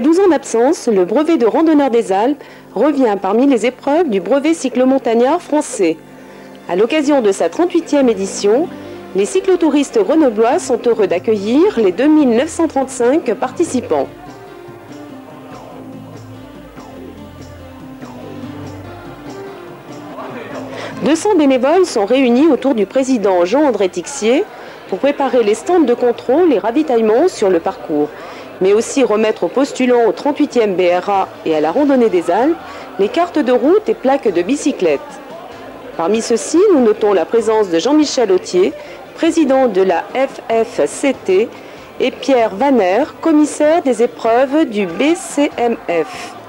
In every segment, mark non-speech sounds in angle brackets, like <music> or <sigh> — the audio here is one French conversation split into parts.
Après 12 ans d'absence, le brevet de randonneur des Alpes revient parmi les épreuves du brevet cyclomontagnard français. À l'occasion de sa 38e édition, les cyclotouristes grenoblois sont heureux d'accueillir les 2935 participants. « 200 bénévoles sont réunis autour du président Jean-André Tixier pour préparer les stands de contrôle et ravitaillement sur le parcours mais aussi remettre aux postulants au 38e BRA et à la randonnée des Alpes les cartes de route et plaques de bicyclette. Parmi ceux-ci, nous notons la présence de Jean-Michel Autier, président de la FFCT, et Pierre Vanner, commissaire des épreuves du BCMF.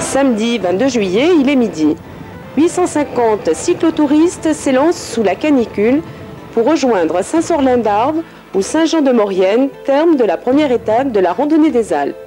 Samedi 22 juillet, il est midi. 850 cyclotouristes s'élancent sous la canicule pour rejoindre Saint-Sorlin d'Arve ou Saint-Jean-de-Maurienne, terme de la première étape de la randonnée des Alpes.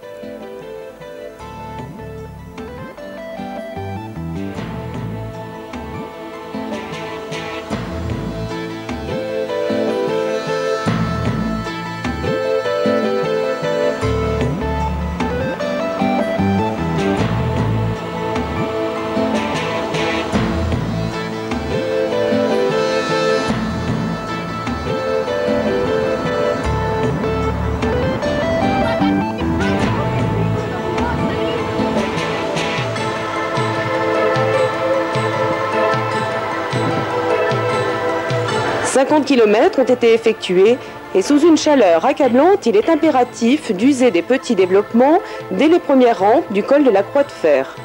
50 km ont été effectués et sous une chaleur accablante, il est impératif d'user des petits développements dès les premières rampes du col de la Croix de Fer.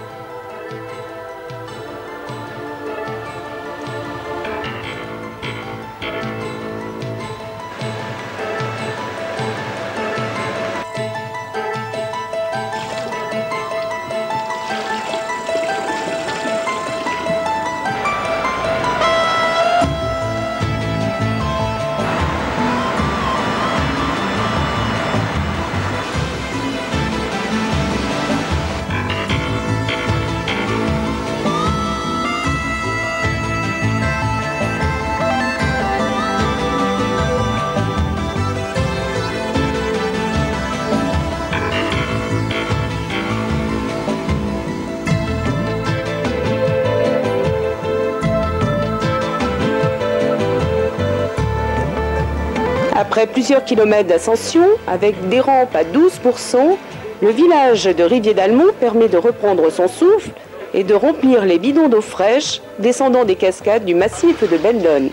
Après plusieurs kilomètres d'ascension, avec des rampes à 12%, le village de Rivier d'Almont permet de reprendre son souffle et de remplir les bidons d'eau fraîche descendant des cascades du massif de Bellone.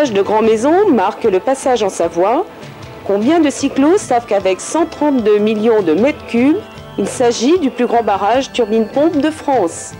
Barrage de Grand Maison marque le passage en Savoie. Combien de cyclos savent qu'avec 132 millions de mètres cubes, il s'agit du plus grand barrage turbine-pompe de France?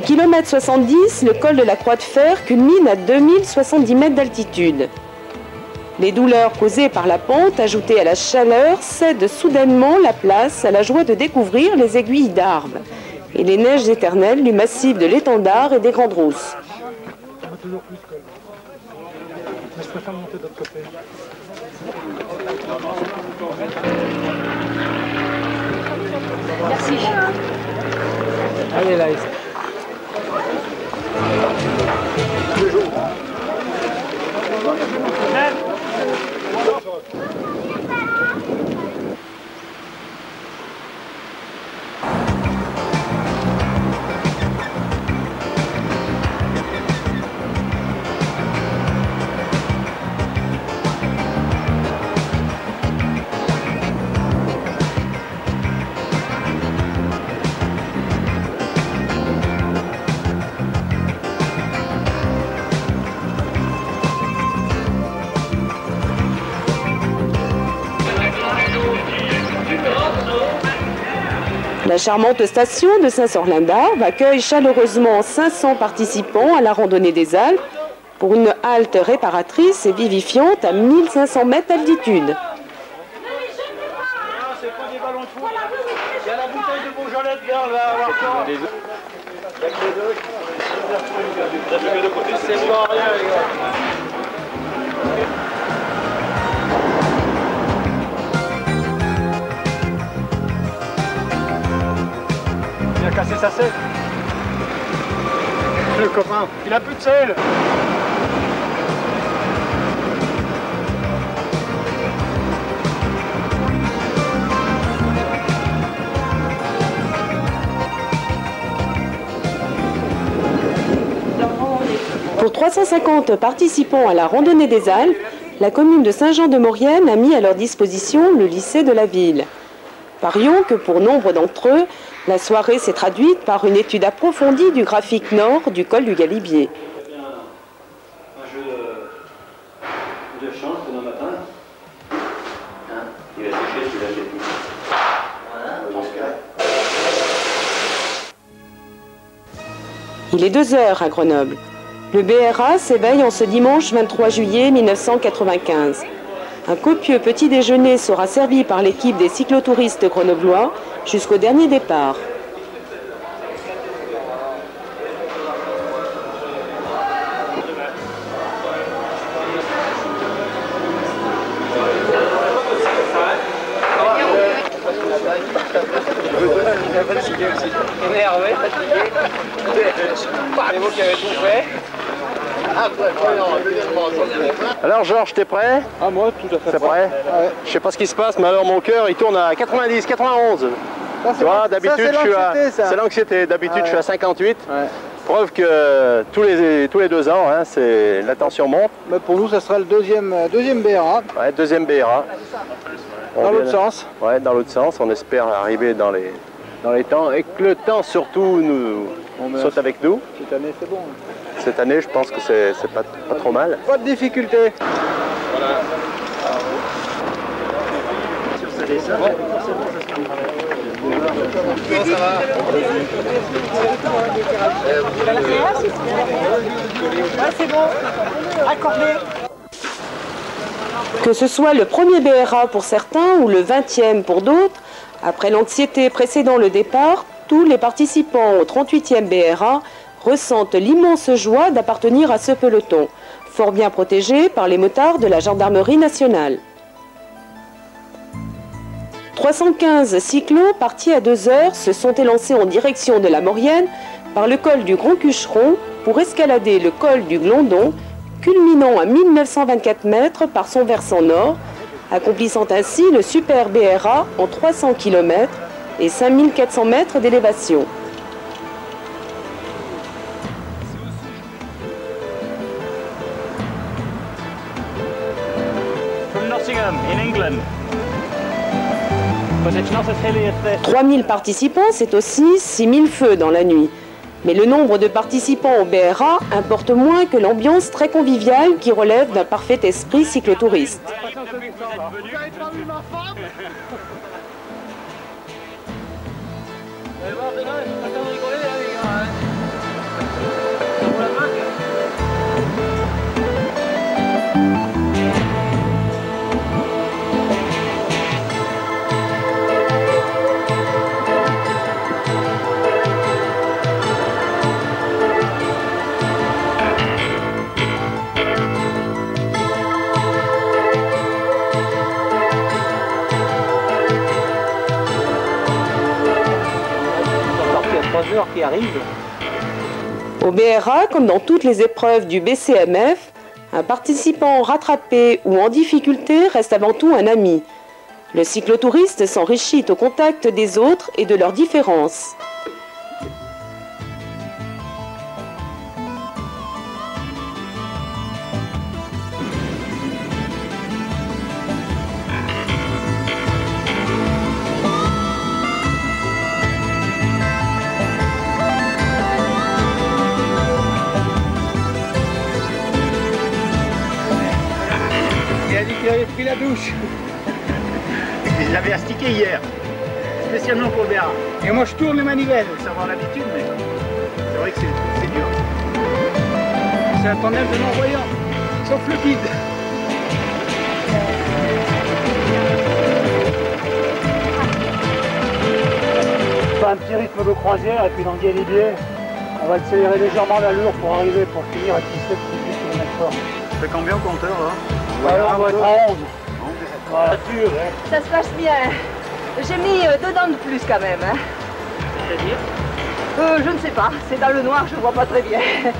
Kilomètre 70, le col de la Croix de Fer culmine à 2070 mètres d'altitude. Les douleurs causées par la pente, ajoutées à la chaleur, cèdent soudainement la place à la joie de découvrir les aiguilles d'arbres et les neiges éternelles du massif de l'étendard et des Grandes Rousses. Merci. La charmante station de Saint-Sorlin-d'Arve accueille chaleureusement 500 participants à la randonnée des Alpes pour une halte réparatrice et vivifiante à 1500 mètres d'altitude. Cassé sa selle. Le copain, il a plus de sel. Pour 350 participants à la randonnée des Alpes, la commune de Saint-Jean-de-Maurienne a mis à leur disposition le lycée de la ville. Parions que pour nombre d'entre eux, la soirée s'est traduite par une étude approfondie du graphique nord du col du Galibier. Il est 2 heures à Grenoble. Le BRA s'éveille en ce dimanche 23 juillet 1995. Un copieux petit déjeuner sera servi par l'équipe des cyclotouristes grenoblois jusqu'au dernier départ. Fatigué. Qui fait. Alors Georges, t'es prêt? Ah moi, tout à fait. C'est prêt? Je sais pas ce qui se passe, mais alors mon cœur il tourne à 90, 91. Tu vois, d'habitude je suis à. C'est l'anxiété. D'habitude je suis à 58. Ouais. Preuve que tous les, tous les deux ans, hein, c'est la tension monte. Bah, pour nous, ça sera le deuxième, euh, deuxième BRA. Ouais, deuxième BRA. On Dans l'autre sens. Ouais, dans l'autre sens. On espère arriver dans les, dans les temps et que le temps surtout nous saute avec nous. Cette année, c'est bon. Cette année, je pense que c'est c'est pas, pas trop mal. Pas de difficulté. Que ce soit le premier BRA pour certains ou le 20e pour d'autres, après l'anxiété précédant le départ, tous les participants au 38e BRA ressentent l'immense joie d'appartenir à ce peloton, fort bien protégé par les motards de la gendarmerie nationale. 315 cyclos partis à 2 heures se sont élancés en direction de la Maurienne par le col du Grand Cucheron pour escalader le col du Glondon, culminant à 1924 mètres par son versant nord, accomplissant ainsi le super BRA en 300 km et 5400 mètres d'élévation. 3000 participants, c'est aussi 6000 feux dans la nuit. Mais le nombre de participants au BRA importe moins que l'ambiance très conviviale qui relève d'un parfait esprit cyclotouriste. Au BRA, comme dans toutes les épreuves du BCMF, un participant rattrapé ou en difficulté reste avant tout un ami. Le cyclotouriste s'enrichit au contact des autres et de leurs différences. Douche. Ils avaient astiqué hier, spécialement pour le BA. Et moi je tourne les manivelles. faut savoir l'habitude, mais c'est vrai que c'est dur. C'est un tandem de non-voyants. Sauf le guide. Pas un petit rythme de croisière et puis dans le Galibier, on va accélérer légèrement l'allure pour arriver pour finir à 17 18 km/h. C'est combien au compteur là? Alors, on va être à 11. Dur, hein. Ça se passe bien. J'ai mis euh, deux dents de plus quand même. hein. C'est-à-dire? Euh, je ne sais pas. C'est dans le noir, je vois pas très bien. De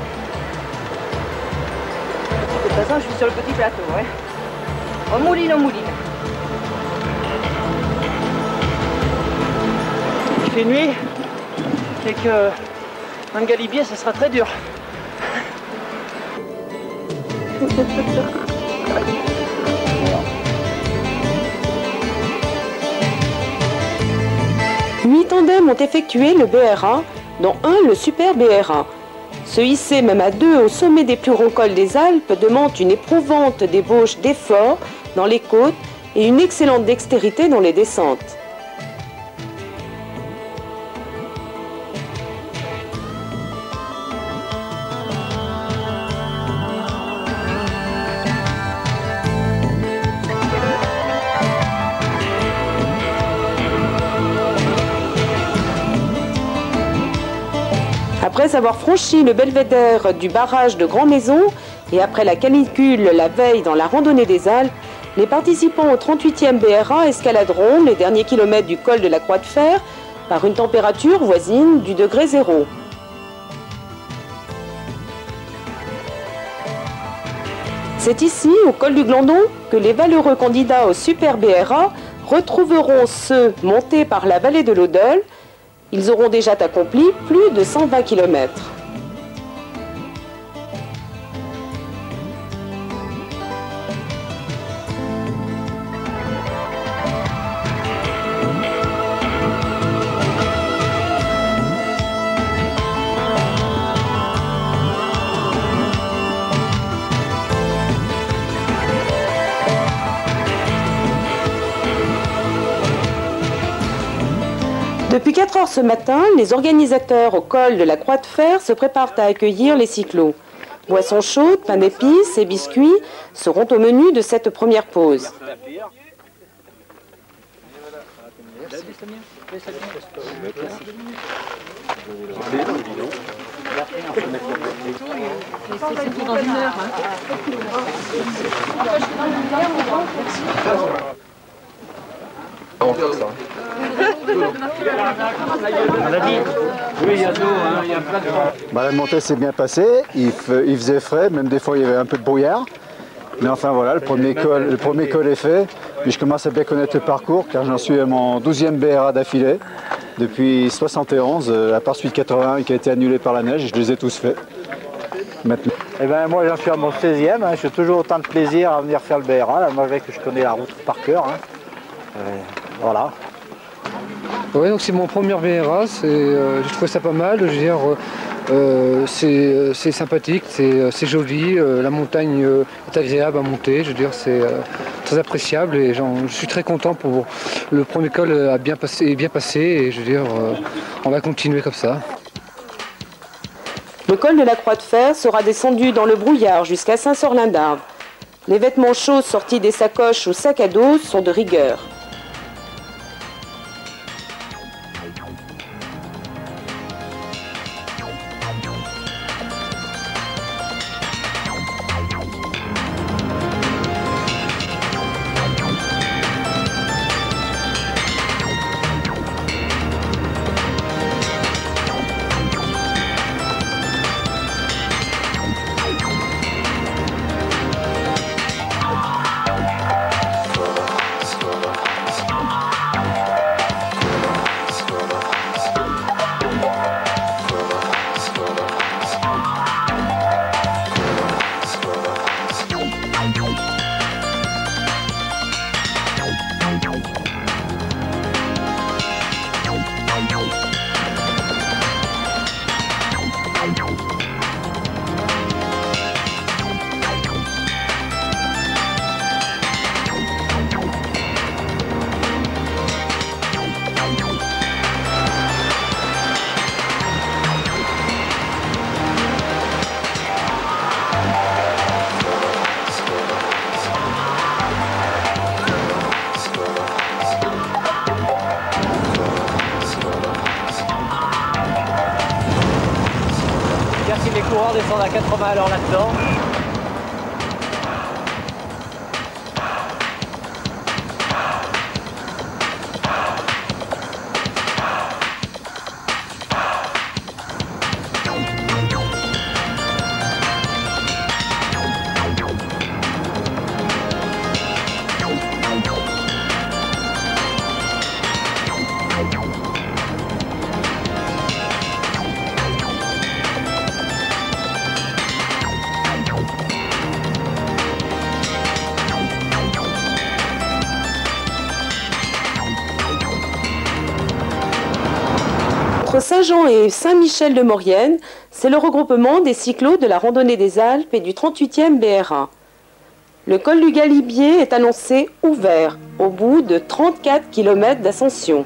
toute façon, je suis sur le petit plateau. Hein. On mouline, on mouline. Il fait nuit et que le Galibier, ça sera très dur. <laughs> Huit tandems ont effectué le BRA, dont un le Super BRA. Se hisser même à deux au sommet des plus ronds cols des Alpes demande une éprouvante débauche d'efforts dans les côtes et une excellente dextérité dans les descentes. Après avoir franchi le belvédère du barrage de Grand Maison et après la canicule la veille dans la randonnée des Alpes, les participants au 38e BRA escaladeront les derniers kilomètres du col de la Croix de Fer par une température voisine du degré zéro. C'est ici, au col du Glandon, que les valeureux candidats au Super BRA retrouveront ceux montés par la vallée de l'Odel. Ils auront déjà accompli plus de 120 km. Ce matin, les organisateurs au col de la Croix de Fer se préparent à accueillir les cyclos. Boissons chaudes, pain d'épices et biscuits seront au menu de cette première pause. Bah, la montée s'est bien passée, il, faisait frais, même des fois il y avait un peu de brouillard. Mais enfin voilà, le premier col, le premier col est fait. Puis je commence à bien connaître le parcours car j'en suis à mon 12e BRA d'affilée. Depuis 71, euh, à part celui de 81 qui a été annulé par la neige, je les ai tous faits. Maintenant. Eh ben moi j'en suis à mon 16e, hein. j'ai toujours autant de plaisir à venir faire le BRA, malgré que je connais la route par cœur. hein. Euh, voilà. Ouais, donc c'est mon premier VRA, euh, j'ai trouvé ça pas mal, je veux dire, euh, euh, c'est, euh, c'est sympathique, c'est, joli, la montagne est agréable à monter, je veux dire, c'est très appréciable et je suis très content pour le premier col a bien passé, est bien passé et je veux dire, on va continuer comme ça. Le col de la Croix de Fer sera descendu dans le brouillard jusqu'à Saint-Sorlin-d'Arve. Les vêtements chauds sortis des sacoches ou sacs à dos sont de rigueur. À 80 à l'heure là-dedans. Saint-Jean et Saint-Michel-de-Maurienne, c'est le regroupement des cyclos de la randonnée des Alpes et du 38e BRA. Le col du Galibier est annoncé ouvert au bout de 34 km d'ascension.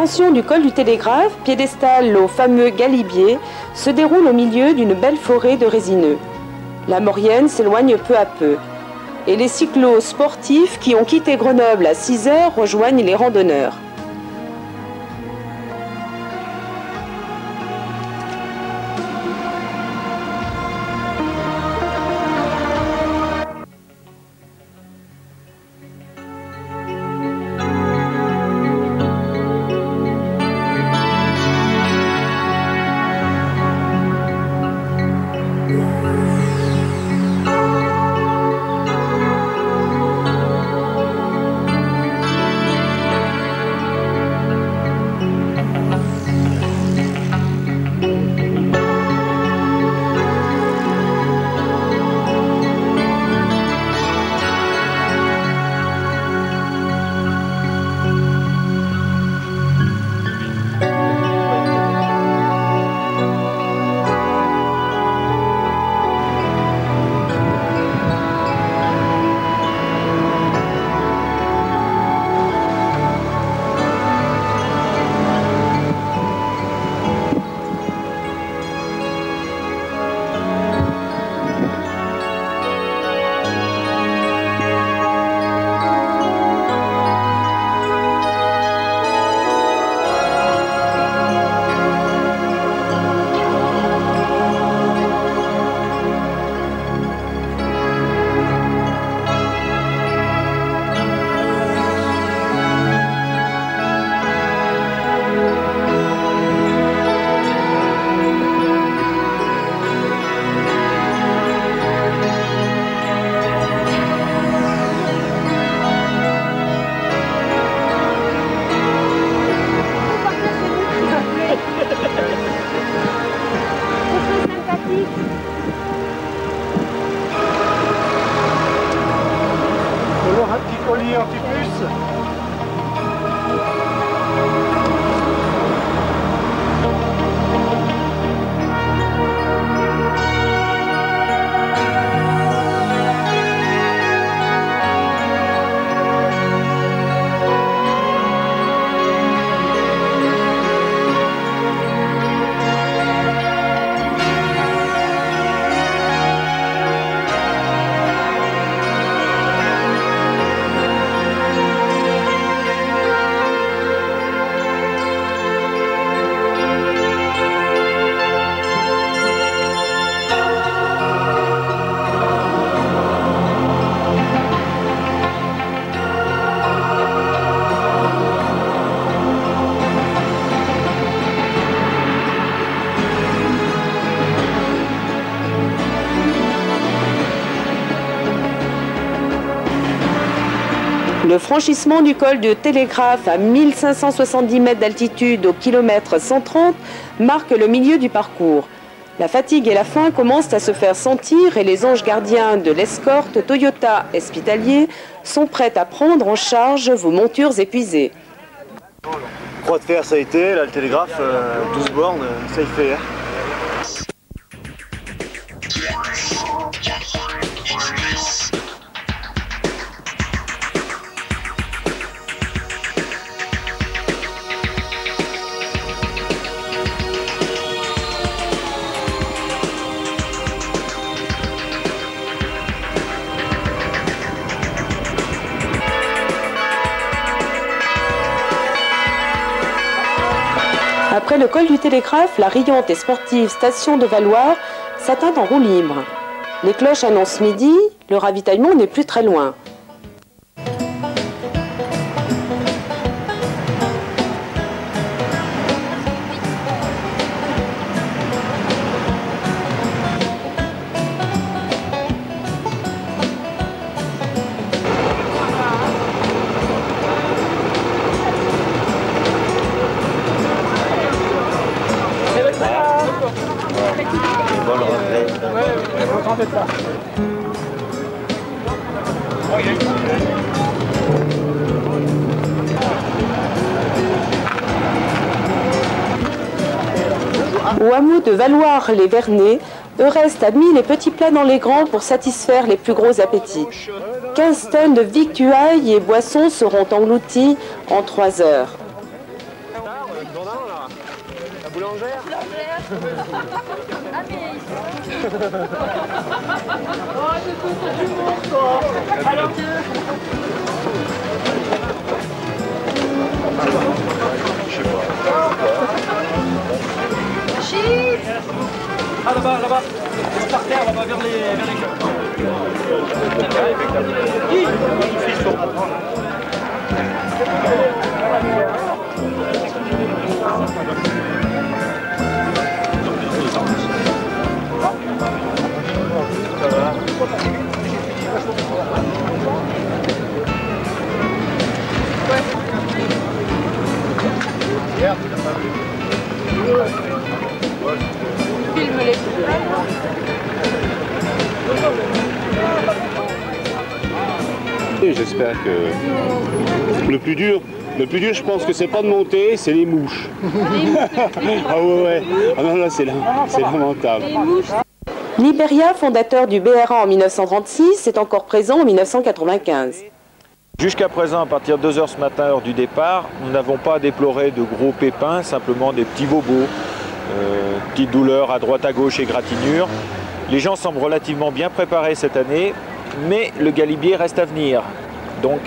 L'ascension du col du Télégraphe, piédestal au fameux Galibier, se déroule au milieu d'une belle forêt de résineux. La Maurienne s'éloigne peu à peu. Et les cyclos sportifs qui ont quitté Grenoble à 6 heures rejoignent les randonneurs. Franchissement du col de Télégraphe à 1570 mètres d'altitude au kilomètre 130 marque le milieu du parcours. La fatigue et la faim commencent à se faire sentir et les anges gardiens de l'escorte Toyota Hospitalier sont prêts à prendre en charge vos montures épuisées. Croix de fer, ça a été, le télégraphe, 12 bornes, ça y fait. Hein. Col du Télégraphe, la riante et sportive station de Valoir s'atteint en roue libre. Les cloches annoncent midi, le ravitaillement n'est plus très loin. De Valoir-les-Vernets, Eurest a mis les petits plats dans les grands pour satisfaire les plus gros appétits. 15 tonnes de victuailles et boissons seront englouties en 3 heures. Ah là-bas, là-bas. Par terre, là-bas, vers les, vers les J'espère que le plus dur, le plus dur, je pense que c'est pas de monter, c'est les mouches. <laughs> ah ouais, ouais. Ah non, là, c'est lamentable. Liberia, fondateur du BRA en 1936, est encore présent en 1995. Jusqu'à présent, à partir de 2h ce matin, heure du départ, nous n'avons pas déploré de gros pépins, simplement des petits bobos, petites douleurs à droite à gauche et gratinures. Les gens semblent relativement bien préparés cette année, mais le galibier reste à venir. Donc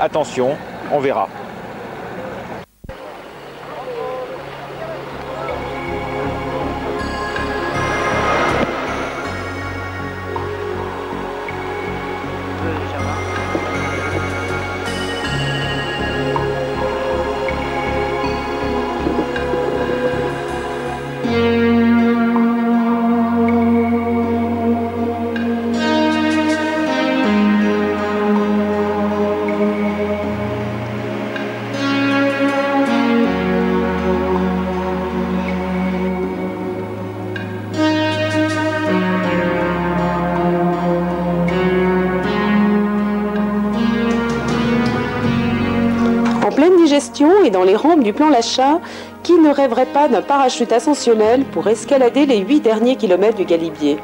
attention, on verra. Du plan Lachat, qui ne rêverait pas d'un parachute ascensionnel pour escalader les huit derniers kilomètres du Galibier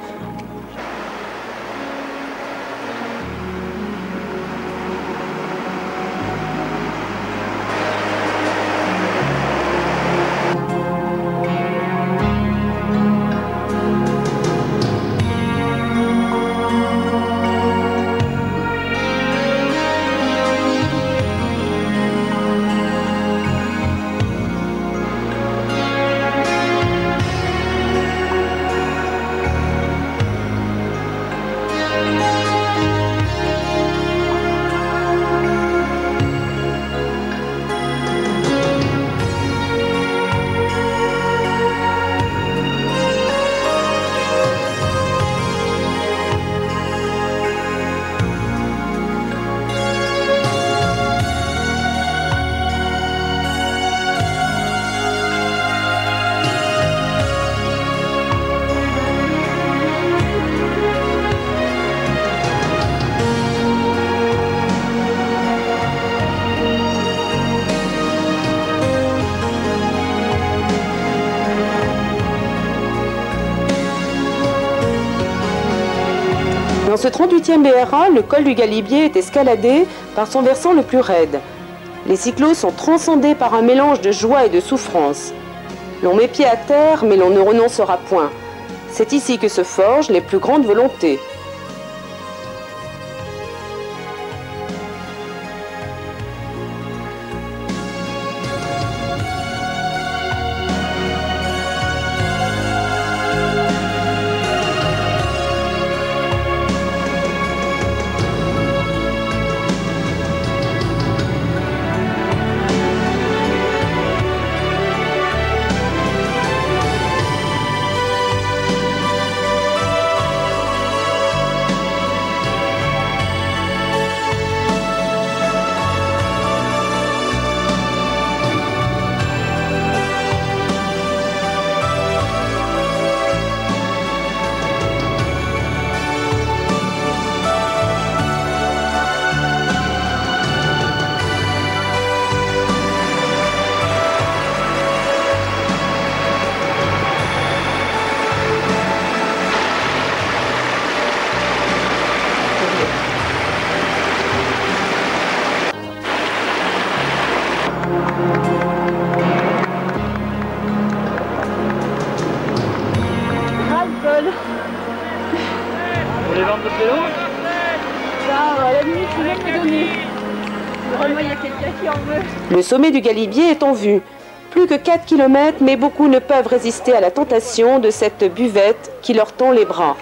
ce 38e BRA, le col du Galibier est escaladé par son versant le plus raide. Les cyclos sont transcendés par un mélange de joie et de souffrance. L'on met pied à terre, mais l'on ne renoncera point. C'est ici que se forgent les plus grandes volontés. Sommet du Galibier est en vue. Plus que 4 km, mais beaucoup ne peuvent résister à la tentation de cette buvette qui leur tend les bras.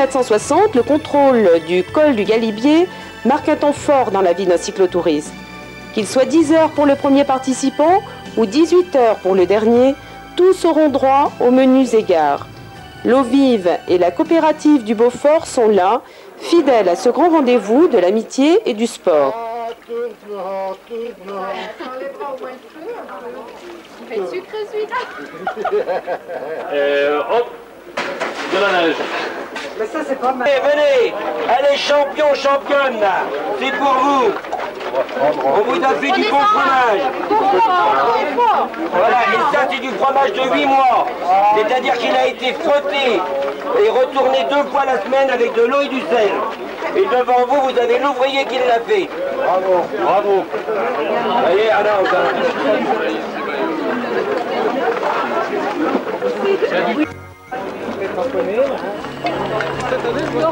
160, le contrôle du col du Galibier marque un temps fort dans la vie d'un cyclotouriste. Qu'il soit 10 heures pour le premier participant ou 18 heures pour le dernier, tous auront droit aux menus égards. L'eau vive et la coopérative du Beaufort sont là, fidèles à ce grand rendez-vous de l'amitié et du sport. <laughs> Euh, de la neige. Allez, venez Allez, champion, championne, là C'est pour vous On vous a fait du bon fromage Voilà, et ça, c'est du fromage de 8 mois C'est-à-dire qu'il a été frotté et retourné deux fois la semaine avec de l'eau et du sel. Et devant vous, vous avez l'ouvrier qui l'a fait. Bravo, bravo. Voyez, alors, Tá comendo? Você tá vendo?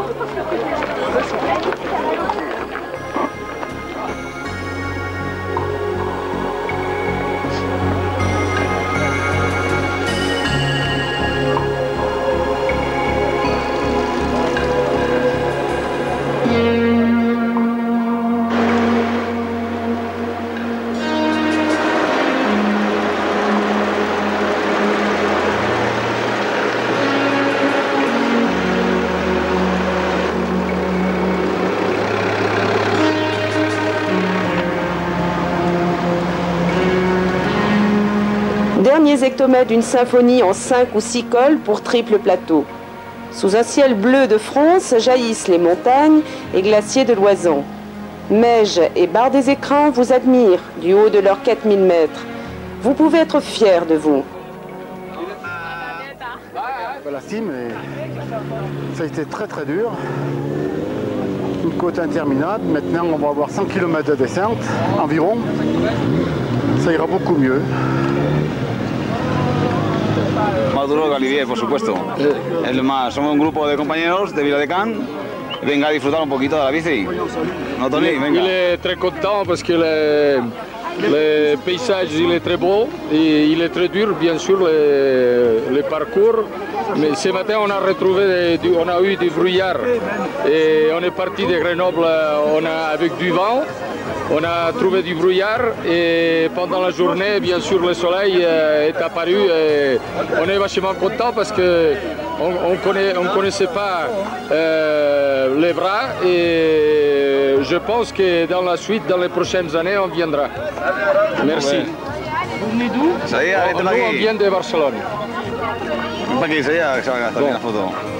Hectomètres d'une symphonie en 5 ou 6 cols pour triple plateau. Sous un ciel bleu de France jaillissent les montagnes et glaciers de l'Oison. Meige et barre des écrins vous admirent du haut de leurs 4000 mètres. Vous pouvez être fiers de vous. La cime, ça a été très très dur. Une côte interminable. Maintenant, on va avoir 100 km de descente environ. Ça ira beaucoup mieux. Más duro que Galibier, por supuesto. Es lo más. Somos un grupo de compañeros de Viladecán. Venga a disfrutar un poquito de la bici. No, Tony, venga. Il est très content parce que le, le paysage il est très beau et il est très dur bien sûr le, le parcours. Mais ce matin on a retrouvé, des- du- on a eu du brouillard et on est parti de Grenoble on a, avec du vent. On a trouvé du brouillard et pendant la journée, bien sûr, le soleil euh, est apparu et on est vachement content parce que on, on connaît, on connaissait pas euh, les bras et je pense que dans la suite, dans les prochaines années, on viendra. Merci. Vous venez d'où? Ça y est, Nous, on vient de Barcelone. Que la.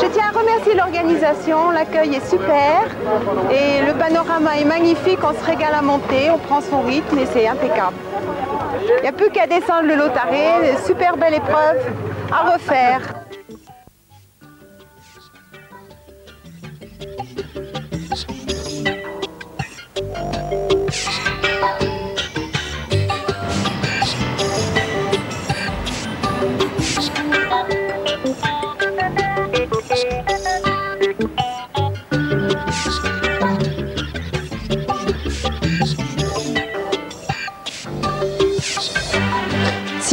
Je tiens à remercier l'organisation, l'accueil est super et le panorama est magnifique, on se régale à monter, on prend son rythme et c'est impeccable. Il n'y a plus qu'à descendre le Lotaré, super belle épreuve à refaire.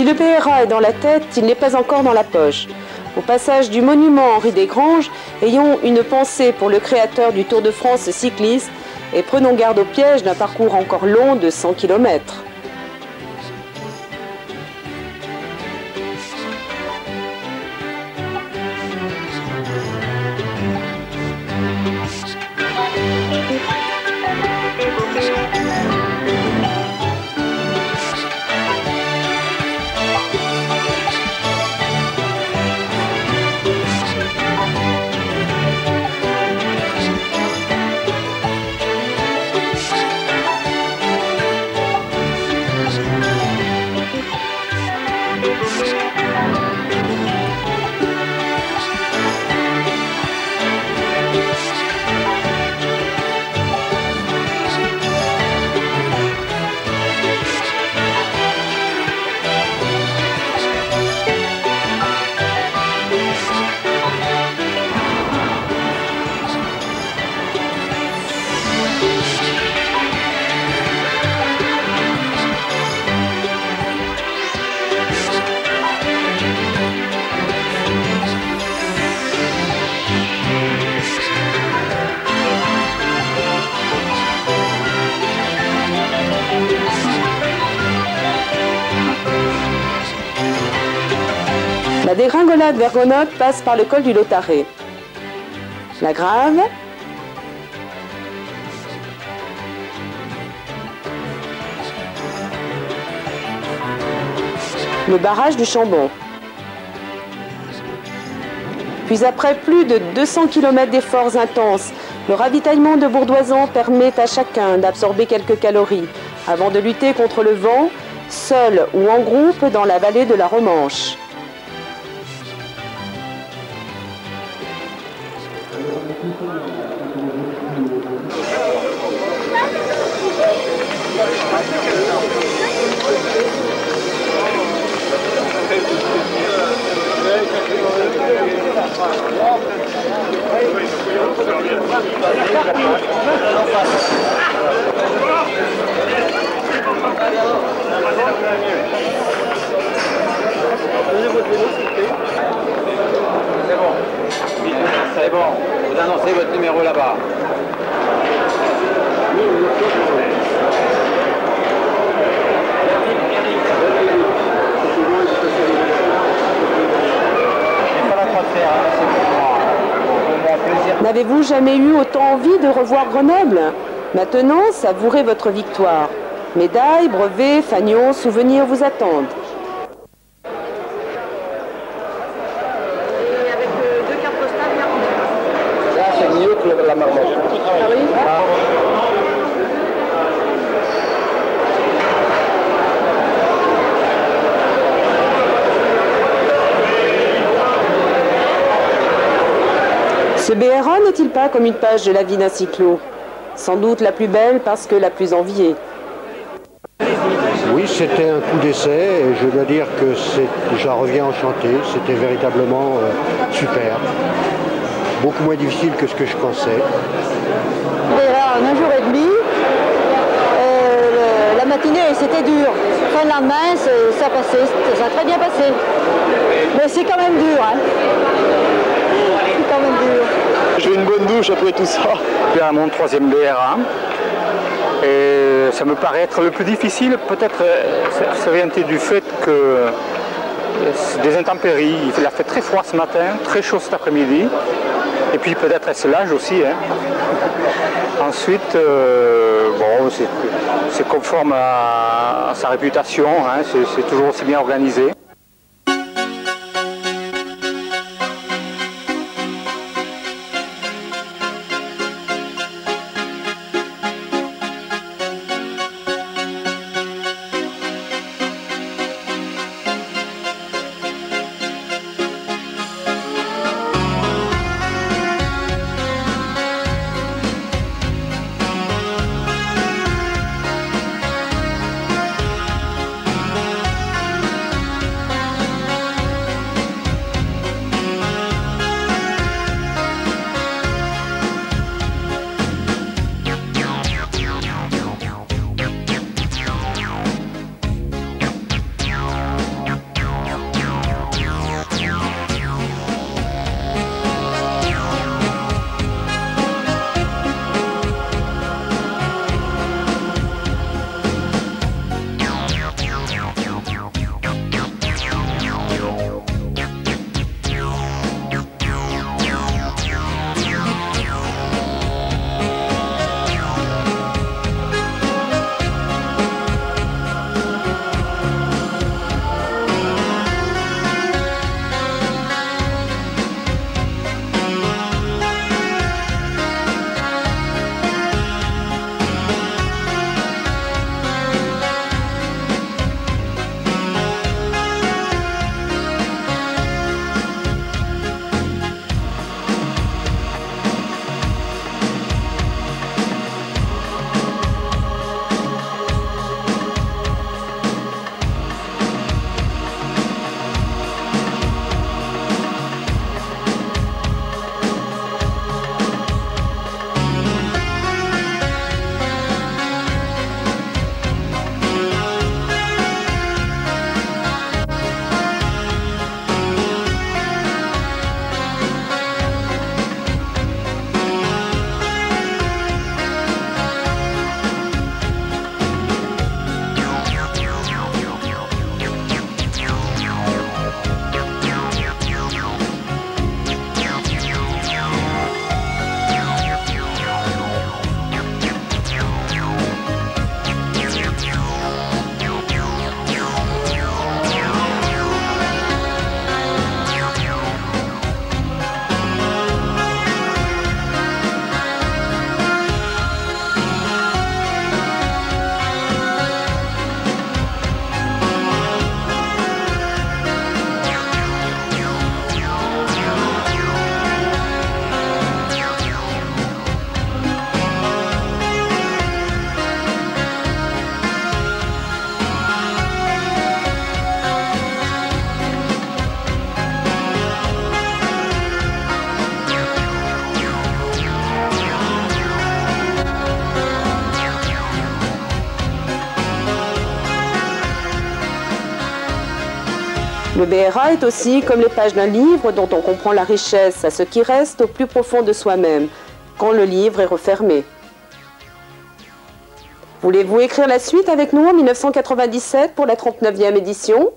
Si le PRA est dans la tête, il n'est pas encore dans la poche. Au passage du monument Henri Desgranges, ayons une pensée pour le créateur du Tour de France cycliste et prenons garde au piège d'un parcours encore long de 100 km. La dégringolade vers passe par le col du Lotaré. La Grave, le barrage du Chambon. Puis après plus de 200 km d'efforts intenses, le ravitaillement de Bourdoisan permet à chacun d'absorber quelques calories avant de lutter contre le vent, seul ou en groupe dans la vallée de la Romanche. Gracias. C'est bon. C'est bon. Vous annoncez votre numéro là-bas. N'avez-vous jamais eu autant envie de revoir Grenoble? Maintenant, savourez votre victoire. Médailles, brevets, fagnons, souvenirs vous attendent. Là, c'est mieux que la marmotte. Ce BRA n'est-il pas comme une page de la vie d'un cyclo Sans doute la plus belle parce que la plus enviée. Oui, c'était un coup d'essai et je dois dire que j'en reviens enchanté. C'était véritablement euh, super. Beaucoup moins difficile que ce que je pensais. Déjà en un jour et demi, euh, le- la matinée c'était dur. Fin de lendemain, ça passait, ça a très bien passé. Mais c'est quand même dur. Hein. C'est quand même dur. J'ai une bonne douche après tout ça. À mon troisième BRA. Et ça me paraît être le plus difficile. Peut-être euh, ça vient du fait que euh, des intempéries. Il a fait très froid ce matin, très chaud cet après-midi. Et puis peut-être est-ce l'âge aussi. hein. <laughs> Ensuite, euh, bon, c'est- conforme à, sa réputation. hein. C'est toujours aussi bien organisé. BRA est aussi comme les pages d'un livre dont on comprend la richesse à ce qui reste au plus profond de soi-même, quand le livre est refermé. Voulez-vous écrire la suite avec nous en 1997 pour la 39e édition?